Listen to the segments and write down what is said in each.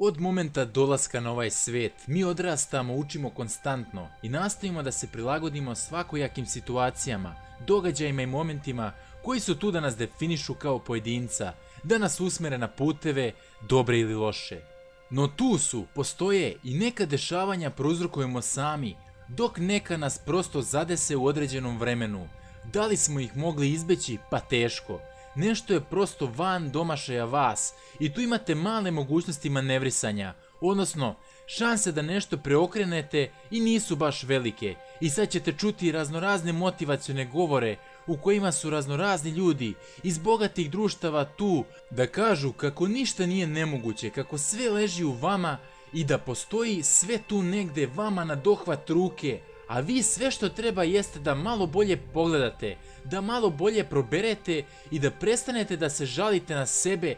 Od momenta dolaska na ovaj svijet, mi odrastamo, učimo konstantno i nastojimo da se prilagodimo svakojakim situacijama, događajima i momentima koji su tu da nas definišu kao pojedinca, da nas usmere na puteve, dobre ili loše. No tu su, postoje i neka dešavanja prouzrokujemo sami, dok neka nas prosto zadese u određenom vremenu. Da li smo ih mogli izbeći? Pa teško. Nešto je prosto van domašaja vas i tu imate male mogućnosti manevrisanja, odnosno šanse da nešto preokrenete i nisu baš velike. I sad ćete čuti raznorazne motivacione govore u kojima su raznorazni ljudi iz bogatih društava tu da kažu kako ništa nije nemoguće, kako sve leži u vama i da postoji sve tu negde vama na dohvat ruke, a vi sve što treba jeste da malo bolje pogledate, da malo bolje proberete i da prestanete da se žalite na sebe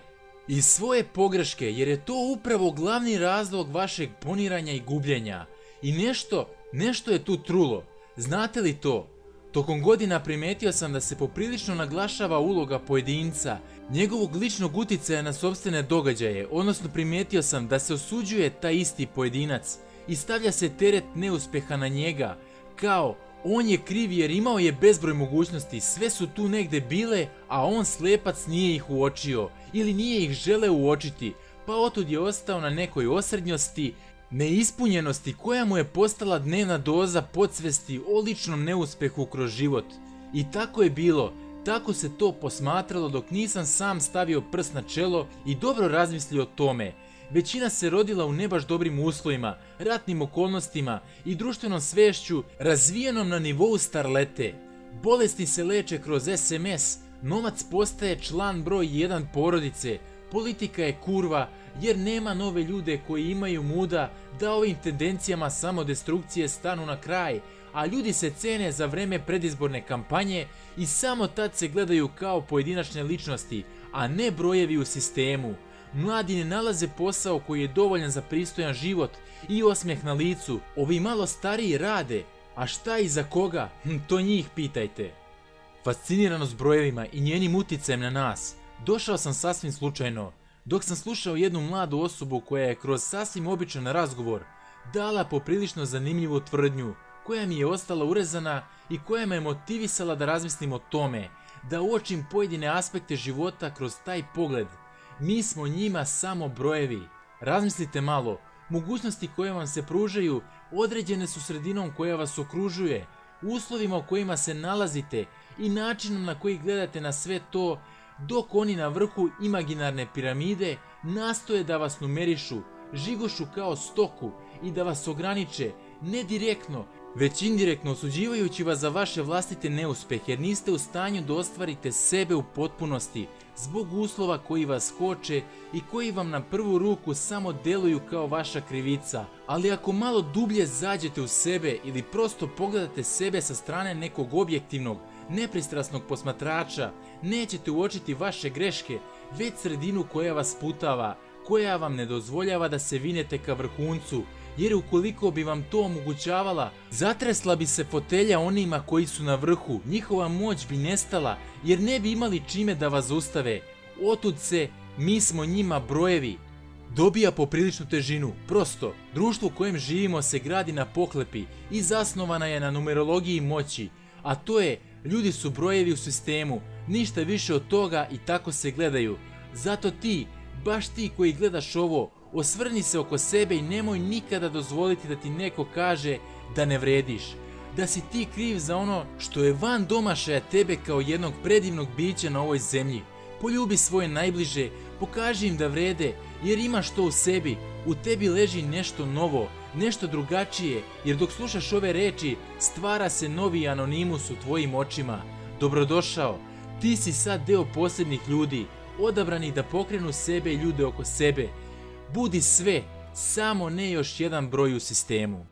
i svoje pogreške jer je to upravo glavni razlog vašeg poniranja i gubljenja. I nešto, nešto je tu trulo. Znate li to? Tokom godina primetio sam da se poprilično naglašava uloga pojedinca, njegovog ličnog utjecaja na sobstvene događaje, odnosno primijetio sam da se osuđuje taj isti pojedinac i stavlja se teret neuspeha na njega, kao on je kriv jer imao je bezbroj mogućnosti, sve su tu negde bile, a on slepac nije ih uočio ili nije ih želeo uočiti, pa otud je ostao na nekoj osrednjosti, neispunjenosti koja mu je postala dnevna doza podsvesti o ličnom neuspehu kroz život. I tako je bilo, tako se to posmatralo dok nisam sam stavio prst na čelo i dobro razmislio o tome. Većina se rodila u nebaš dobrim uslovima, ratnim okolnostima i društvenom svešću razvijenom na nivou starlete. Bolesti se leče kroz SMS, novac postaje član broj 1 porodice, politika je kurva jer nema nove ljude koji imaju muda da ovim tendencijama samodestrukcije stanu na kraj, a ljudi se cene za vreme predizborne kampanje i samo tad se gledaju kao pojedinačne ličnosti, a ne brojevi u sistemu. Mladi ne nalaze posao koji je dovoljan za pristojan život i osmijeh na licu, ovi malo stariji rade, a šta i za koga, hm, to njih pitajte. Fasciniranost brojevima i njenim utjecajem na nas, došao sam sasvim slučajno, dok sam slušao jednu mladu osobu koja je kroz sasvim običan razgovor dala poprilično zanimljivu tvrdnju koja mi je ostala urezana i koja me motivisala da razmislim o tome, da uočim pojedine aspekte života kroz taj pogled. Mi smo njima samo brojevi. Razmislite malo, mogućnosti koje vam se pružaju određene su sredinom koja vas okružuje, uslovima u kojima se nalazite i načinom na koji gledate na sve to dok oni na vrhu imaginarne piramide nastoje da vas numerišu, žigošu kao stoku i da vas ograniče, ne direktno, već indirektno osuđivajući vas za vaše vlastite neuspehe jer niste u stanju da ostvarite sebe u potpunosti zbog uslova koji vas koče i koji vam na prvu ruku samo deluju kao vaša krivica. Ali ako malo dublje zađete u sebe ili prosto pogledate sebe sa strane nekog objektivnog, nepristrasnog posmatrača, nećete uočiti vaše greške, već sredinu koja vas putava, koja vam ne dozvoljava da se vinete ka vrhuncu, jer ukoliko bi vam to omogućavala, zatresla bi se fotelja onima koji su na vrhu, njihova moć bi nestala, jer ne bi imali čime da vas ustave. Otud se, mi smo njima brojevi, dobija popriličnu težinu. Prosto, društvo u kojem živimo se gradi na pohlepi i zasnovana je na numerologiji moći, a to je ljudi su brojevi u sistemu, ništa više od toga i tako se gledaju. Zato ti, baš ti koji gledaš ovo, osvrni se oko sebe i nemoj nikada dozvoliti da ti neko kaže da ne vrediš. Da si ti kriv za ono što je van domašaja tebe kao jednog predivnog bića na ovoj zemlji. Poljubi svoje najbliže, pokaži im da vrede, jer imaš to u sebi, u tebi leži nešto novo, nešto drugačije, jer dok slušaš ove reči, stvara se novi anonimus u tvojim očima. Dobrodošao, ti si sad deo posebnih ljudi, odabrani da pokrenu sebe i ljude oko sebe. Budi sve, samo ne još jedan broj u sistemu.